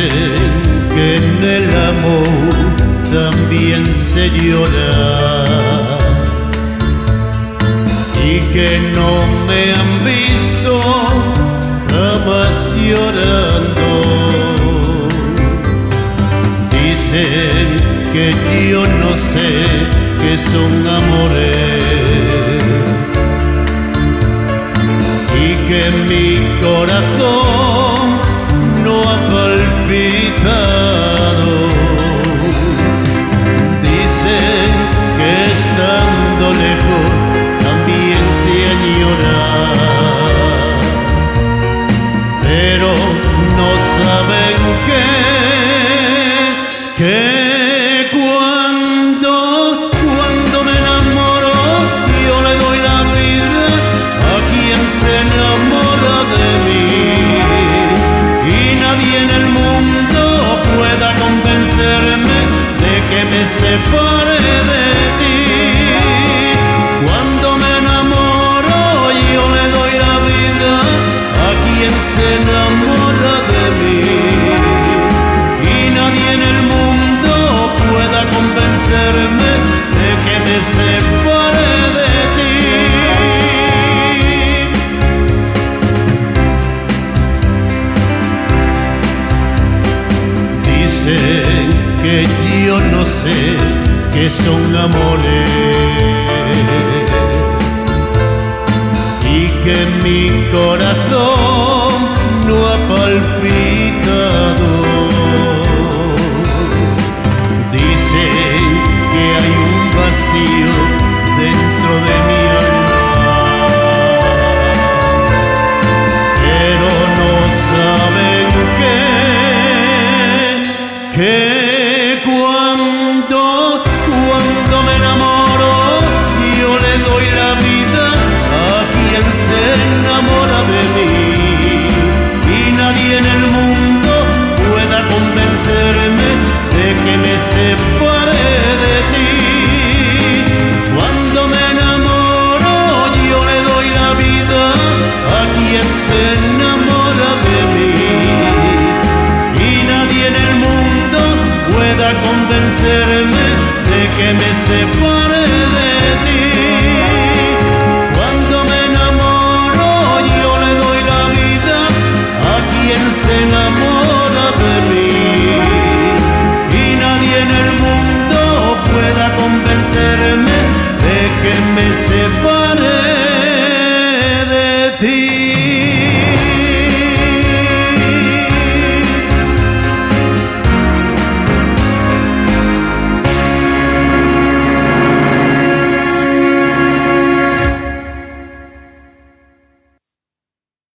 sé que en el amor también se llora y que no me han visto jamás llorando. Dicen que yo no sé que son amores y que mi corazón saben que, que Dicen que yo no sé que son amores y que mi corazón no ha palpitado. com convencerme de que me separe de ti. Cuando me enamoro yo le doy la vida a quien se enamora de mí. Y nadie en el mundo pueda convencerme de que me separe.